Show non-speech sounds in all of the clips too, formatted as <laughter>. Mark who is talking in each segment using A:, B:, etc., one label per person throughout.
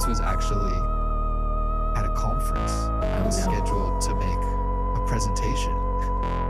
A: This was actually at a conference. I was
B: oh,
A: scheduled to make a presentation. <laughs>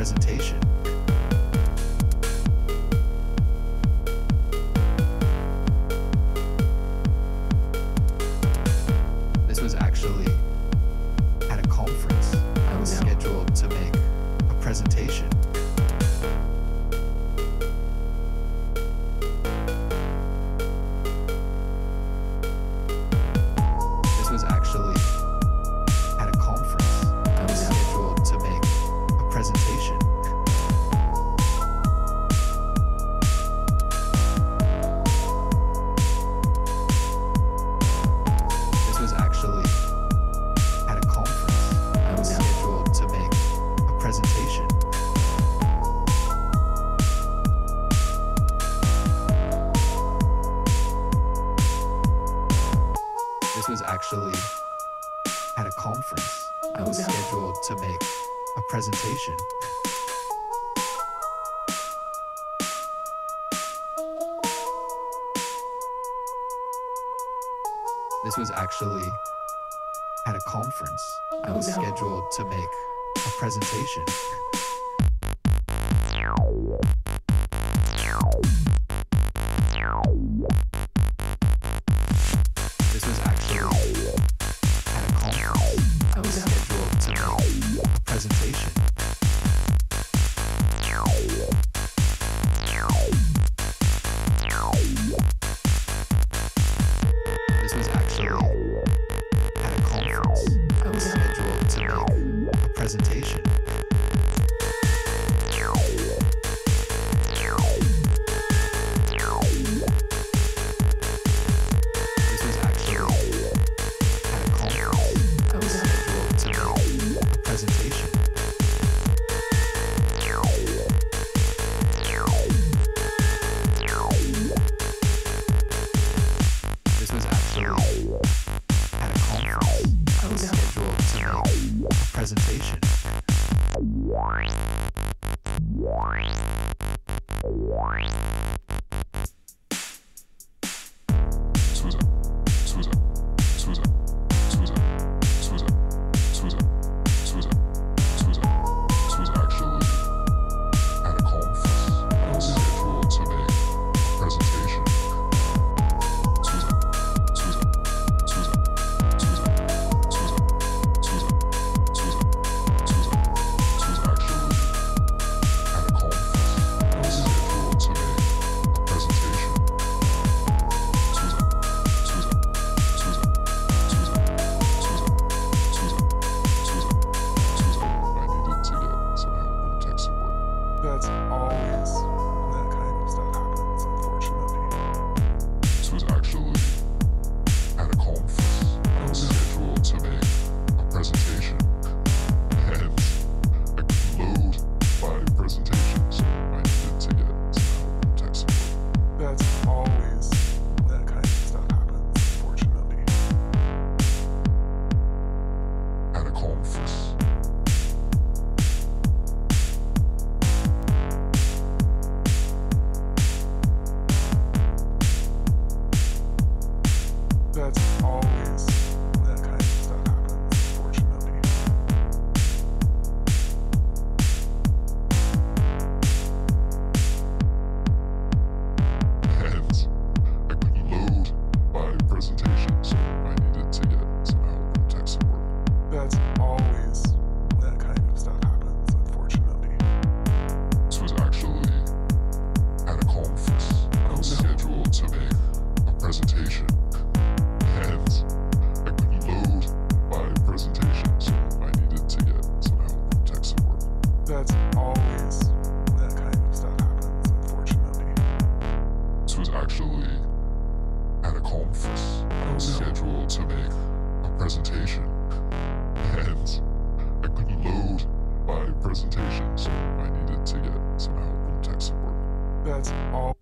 A: presentation. actually at a conference. I oh, was scheduled to make a presentation. this was actually at a conference. I oh, was scheduled to make a presentation. why why
C: why
B: that's always
C: that's all
B: That's always that kind of stuff happens, unfortunately.
C: This was actually at a conference. I was
B: no.
C: scheduled to make a presentation, and I couldn't load my presentation, so I needed to get some help from tech support.
B: That's all